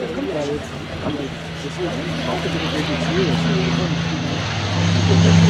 Das ist ja auch ein bisschen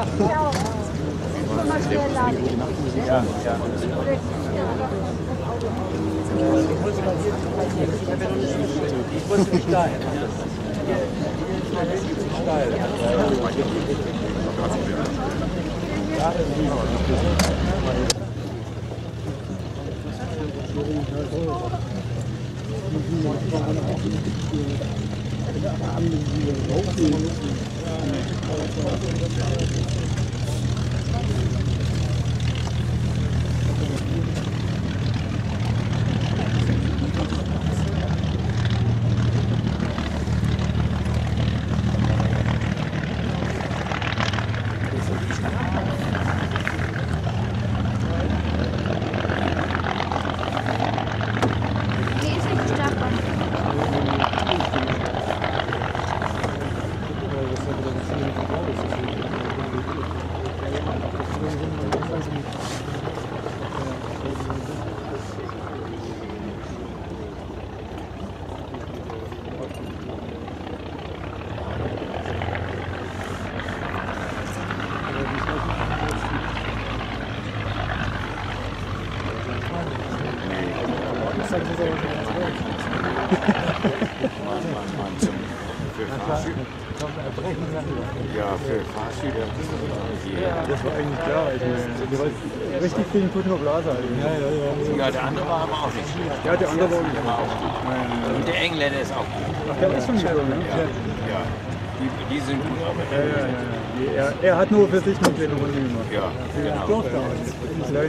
Ja. Ja, ja. Ich wusste nicht muss Thank you. Thank you. Das war eigentlich klar. Ich meine, die war richtig viel in Kutno Blaser. Ja, ja, ja. ja, der andere war aber auch nicht schlecht. Ja, der andere war auch gut. Und der Engländer ist auch gut. Ach, der ist schon gekommen, ne? Ja, ja. Die, die sind gut auch. Ja, ja, ja. ja. Er, er hat nur für sich eine kleine Runde gemacht. Ja, genau. Doch, da. Eine